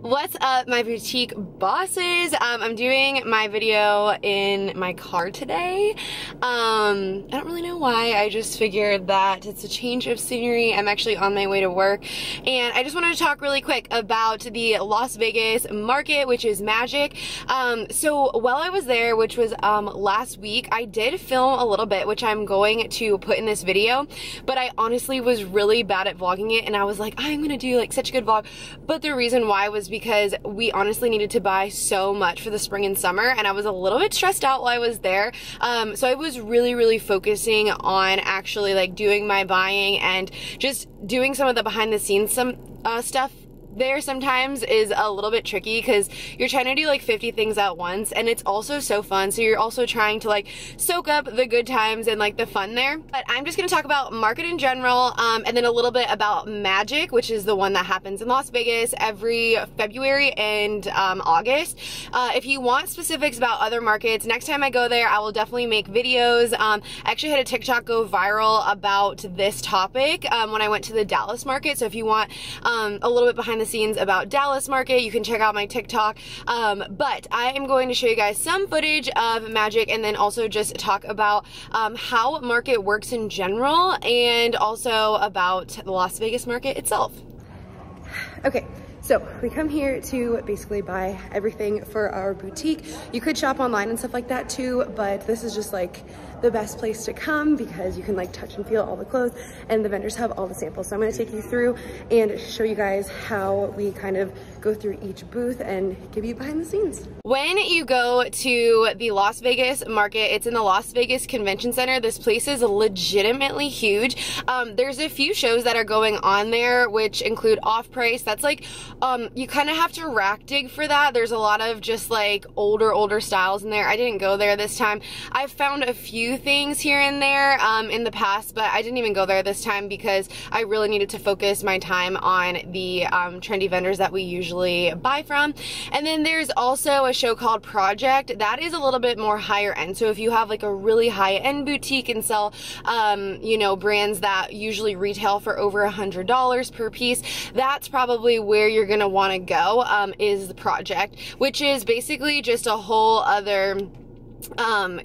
What's up, my boutique bosses? Um, I'm doing my video in my car today. Um, I don't really know why. I just figured that it's a change of scenery. I'm actually on my way to work. And I just wanted to talk really quick about the Las Vegas market, which is magic. Um, so while I was there, which was um, last week, I did film a little bit, which I'm going to put in this video. But I honestly was really bad at vlogging it. And I was like, I'm to do like such a good vlog. But the reason why was because we honestly needed to buy so much for the spring and summer and I was a little bit stressed out while I was there. Um, so I was really, really focusing on actually like doing my buying and just doing some of the behind the scenes some uh, stuff there sometimes is a little bit tricky because you're trying to do like 50 things at once and it's also so fun so you're also trying to like soak up the good times and like the fun there. But I'm just gonna talk about market in general um, and then a little bit about magic which is the one that happens in Las Vegas every February and um, August. Uh, if you want specifics about other markets next time I go there I will definitely make videos. Um, I actually had a TikTok go viral about this topic um, when I went to the Dallas market so if you want um, a little bit behind the scenes about Dallas Market. You can check out my TikTok. Um, but I am going to show you guys some footage of Magic and then also just talk about um, how Market works in general and also about the Las Vegas Market itself. Okay, so we come here to basically buy everything for our boutique. You could shop online and stuff like that too, but this is just like the best place to come because you can like touch and feel all the clothes and the vendors have all the samples. So I'm gonna take you through and show you guys how we kind of go through each booth and give you behind the scenes. When you go to the Las Vegas market, it's in the Las Vegas Convention Center. This place is legitimately huge. Um, there's a few shows that are going on there, which include Off Price. That's like, um, you kind of have to rack dig for that. There's a lot of just like older, older styles in there. I didn't go there this time. I've found a few things here and there um, in the past, but I didn't even go there this time because I really needed to focus my time on the um, trendy vendors that we usually buy from. And then there's also a show called Project. That is a little bit more higher end. So if you have like a really high end boutique and sell, um, you know, brands that usually retail for over a hundred dollars per piece, that's probably where you're gonna want to go. Um, is the Project, which is basically just a whole other um,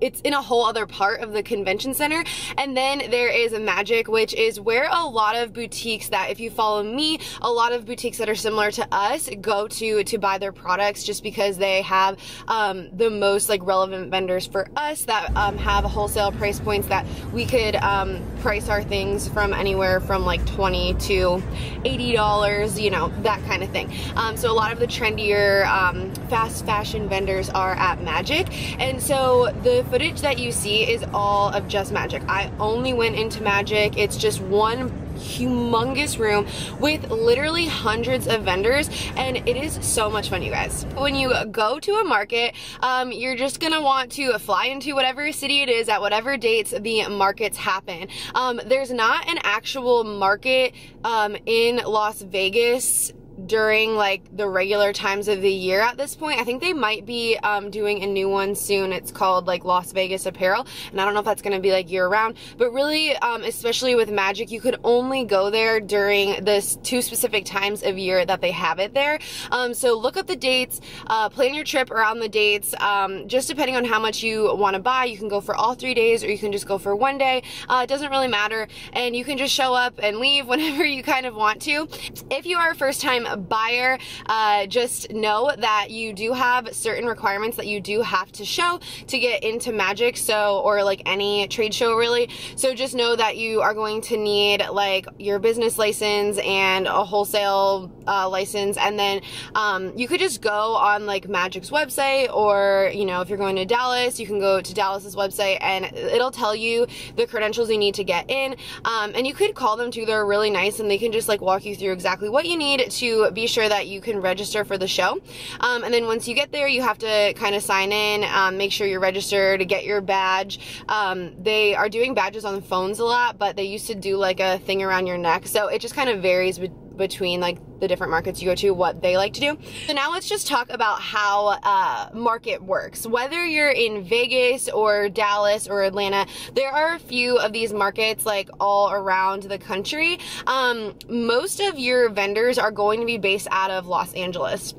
it's in a whole other part of the convention center. And then there is Magic, which is where a lot of boutiques that, if you follow me, a lot of boutiques that are similar to us go to to buy their products just because they have um, the most like relevant vendors for us that um, have wholesale price points that we could um, price our things from anywhere from like 20 to $80, you know, that kind of thing. Um, so a lot of the trendier um, fast fashion vendors are at Magic. And so the footage that you see is all of just Magic. I only went into Magic. It's just one humongous room with literally hundreds of vendors and it is so much fun you guys. When you go to a market um, you're just gonna want to fly into whatever city it is at whatever dates the markets happen. Um, there's not an actual market um, in Las Vegas during like the regular times of the year at this point. I think they might be um, doing a new one soon. It's called like Las Vegas Apparel and I don't know if that's going to be like year round but really um, especially with Magic you could only go there during this two specific times of year that they have it there. Um, so look up the dates, uh, plan your trip around the dates um, just depending on how much you want to buy. You can go for all three days or you can just go for one day. Uh, it doesn't really matter and you can just show up and leave whenever you kind of want to. If you are a first time buyer, uh, just know that you do have certain requirements that you do have to show to get into Magic, so, or like any trade show really. So just know that you are going to need like your business license and a wholesale uh, license, and then um, you could just go on like Magic's website, or you know, if you're going to Dallas, you can go to Dallas's website and it'll tell you the credentials you need to get in. Um, and you could call them too, they're really nice and they can just like walk you through exactly what you need to be sure that you can register for the show. Um, and then once you get there, you have to kind of sign in, um, make sure you're registered, get your badge. Um, they are doing badges on the phones a lot, but they used to do like a thing around your neck. So it just kind of varies between like the different markets you go to, what they like to do. So now let's just talk about how uh, market works. Whether you're in Vegas or Dallas or Atlanta, there are a few of these markets like all around the country. Um, most of your vendors are going to be based out of Los Angeles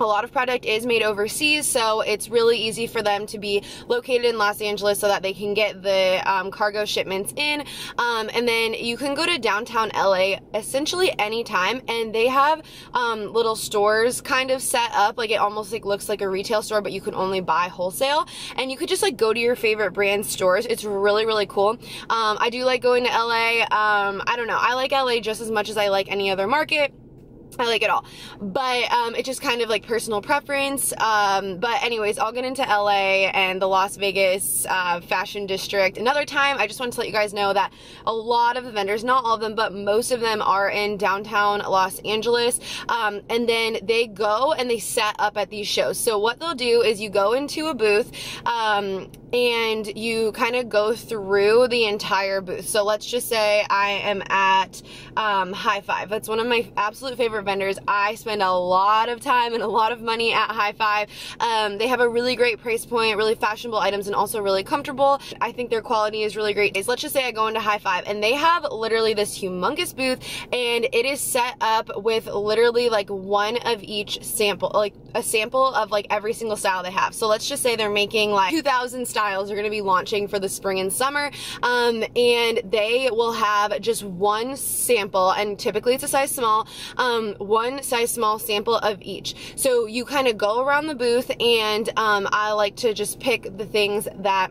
a lot of product is made overseas, so it's really easy for them to be located in Los Angeles so that they can get the um, cargo shipments in. Um, and then you can go to downtown LA essentially anytime, and they have um, little stores kind of set up, like it almost like looks like a retail store, but you can only buy wholesale. And you could just like go to your favorite brand stores. It's really, really cool. Um, I do like going to LA. Um, I don't know. I like LA just as much as I like any other market. I like it all. But um, it's just kind of like personal preference. Um, but anyways, I'll get into LA and the Las Vegas uh, fashion district another time. I just want to let you guys know that a lot of the vendors, not all of them, but most of them are in downtown Los Angeles. Um, and then they go and they set up at these shows. So what they'll do is you go into a booth um, and you kind of go through the entire booth. So let's just say I am at um, Hyfve. That's one of my absolute favorite vendors. I spend a lot of time and a lot of money at Hyfve. Um, they have a really great price point, really fashionable items, and also really comfortable. I think their quality is really great. Let's just say I go into Hyfve and they have literally this humongous booth and it is set up with literally like one of each sample, like a sample of like every single style they have. So let's just say they're making like 2,000 styles are going to be launching for the spring and summer. Um, and they will have just one sample and typically it's a size small, um, one size small sample of each. So you kind of go around the booth and um, I like to just pick the things that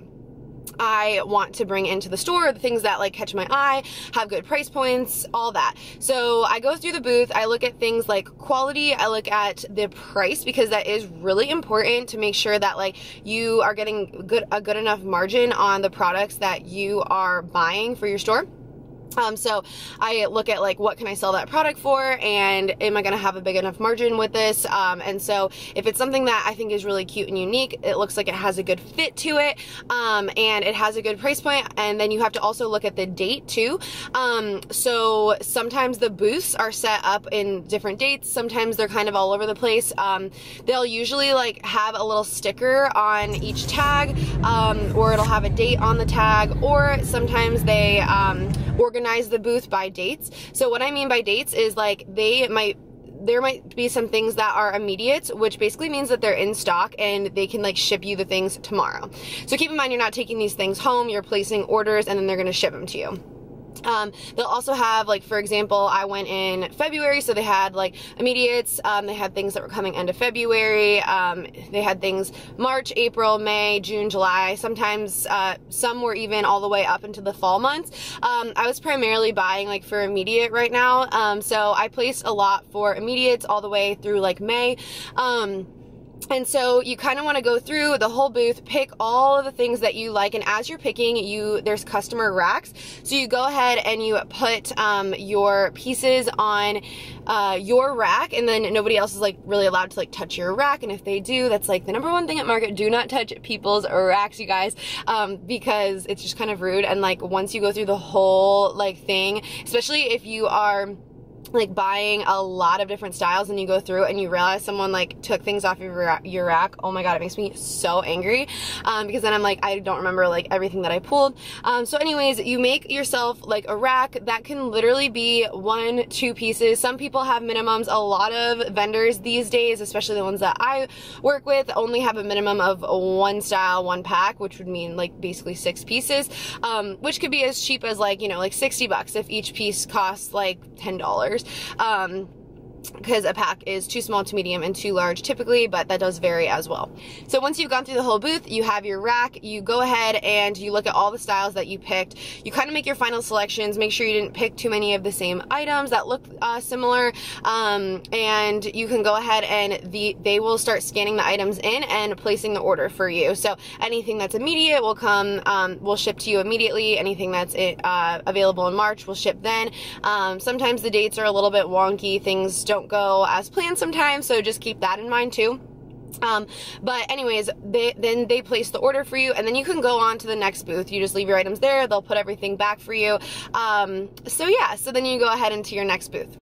I want to bring into the store, the things that like catch my eye, have good price points, all that. So I go through the booth, I look at things like quality, I look at the price because that is really important to make sure that like you are getting good a good enough margin on the products that you are buying for your store. Um, so I look at like what can I sell that product for and am I going to have a big enough margin with this? Um, and so if it's something that I think is really cute and unique it looks like it has a good fit to it um, and it has a good price point and then you have to also look at the date too. Um, so sometimes the booths are set up in different dates. Sometimes they're kind of all over the place. Um, they'll usually like have a little sticker on each tag um, or it'll have a date on the tag or sometimes they organize the booth by dates. So what I mean by dates is like they might there might be some things that are immediate, which basically means that they're in stock and they can like ship you the things tomorrow. So keep in mind you're not taking these things home, you're placing orders and then they're gonna ship them to you. Um, they'll also have like for example I went in February so they had like immediates. Um, they had things that were coming end of February. Um, they had things March April May June July. Sometimes uh, some were even all the way up into the fall months. Um, I was primarily buying like for immediate right now. Um, so I placed a lot for immediates all the way through like May. Um, and so you kind of want to go through the whole booth, pick all of the things that you like, and as you're picking, you there's customer racks. So you go ahead and you put um, your pieces on uh, your rack, and then nobody else is like really allowed to like touch your rack. And if they do, that's like the number one thing at Market: do not touch people's racks, you guys, um, because it's just kind of rude. And like once you go through the whole like thing, especially if you are like buying a lot of different styles and you go through and you realize someone like took things off of your, your rack oh my god it makes me so angry. Um, because then I'm like I don't remember like everything that I pulled. Um, so anyways you make yourself like a rack that can literally be one two pieces. Some people have minimums. A lot of vendors these days especially the ones that I work with only have a minimum of one style one pack which would mean like basically six pieces um, which could be as cheap as like you know like 60 bucks if each piece costs like ten dollars um, because a pack is too small to medium and too large typically, but that does vary as well. So once you've gone through the whole booth, you have your rack, you go ahead and you look at all the styles that you picked. You kind of make your final selections, make sure you didn't pick too many of the same items that look uh, similar, um, and you can go ahead and the they will start scanning the items in and placing the order for you. So anything that's immediate will come, um, will ship to you immediately. Anything that's uh, available in March will ship then. Um, sometimes the dates are a little bit wonky, things don't don't go as planned sometimes, so just keep that in mind too. Um, but anyways, they, then they place the order for you and then you can go on to the next booth. You just leave your items there. They'll put everything back for you. Um, so yeah, so then you go ahead into your next booth.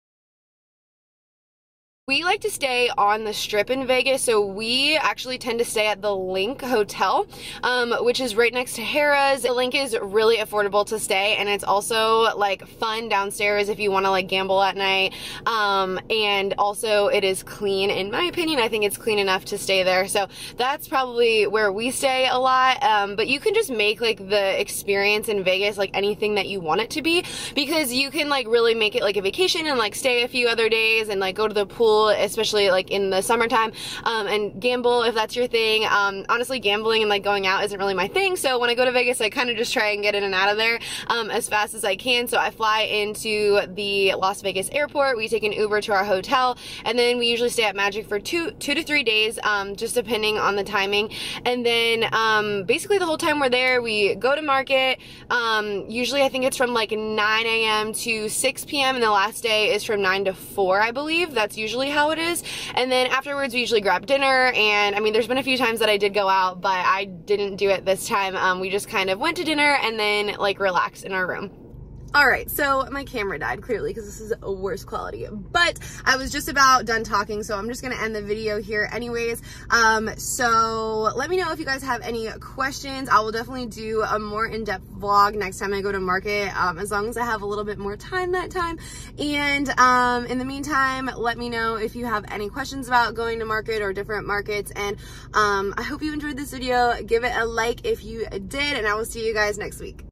We like to stay on the strip in Vegas, so we actually tend to stay at the LINQ Hotel, um, which is right next to Harrah's. The LINQ is really affordable to stay, and it's also like fun downstairs if you want to like gamble at night. Um, and also it is clean, in my opinion. I think it's clean enough to stay there. So that's probably where we stay a lot. Um, but you can just make like the experience in Vegas like anything that you want it to be because you can like really make it like a vacation and like stay a few other days and like go to the pool pool, especially like in the summertime, um, and gamble if that's your thing. Um, honestly, gambling and like going out isn't really my thing, so when I go to Vegas, I kind of just try and get in and out of there um, as fast as I can. So I fly into the Las Vegas airport, we take an Uber to our hotel, and then we usually stay at Magic for two, two to three days, um, just depending on the timing. And then um, basically the whole time we're there, we go to market. Um, usually I think it's from like 9 a.m. to 6 p.m. and the last day is from 9 to 4, I believe. That's usually usually how it is. And then afterwards, we usually grab dinner. And I mean, there's been a few times that I did go out, but I didn't do it this time. Um, we just kind of went to dinner and then like relaxed in our room. All right, so my camera died clearly because this is a worse quality, but I was just about done talking, so I'm just gonna end the video here anyways. Um, so let me know if you guys have any questions. I will definitely do a more in-depth vlog next time I go to market, um, as long as I have a little bit more time that time. And um, in the meantime, let me know if you have any questions about going to market or different markets. And um, I hope you enjoyed this video. Give it a like if you did, and I will see you guys next week.